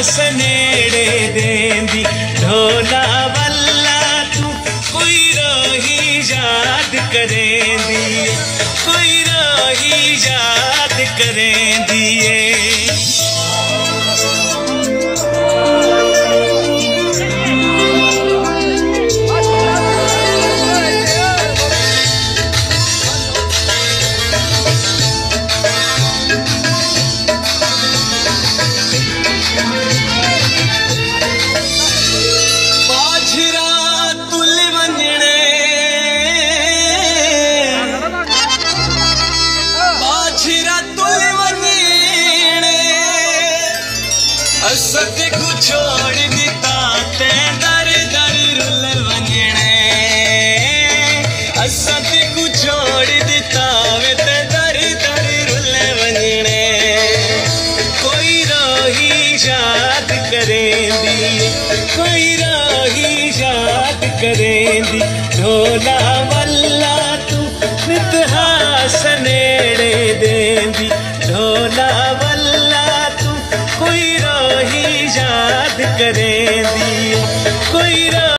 नेड़े देंदी। ढोला वल्ला तू कोई रोही याद करेंदी। कोई रोही याद करेंदी बाजरा असत को छोड़ दिता ते दर दर रुल वञणे असत को छोड़ दिता वे ते दर दर रुल वञणे कोई राही याद करेंदी, कोई राही याद करेंदी। ढोला वल्ला तू इतिहास नेड़े देंदी ढोला कोई राही कोई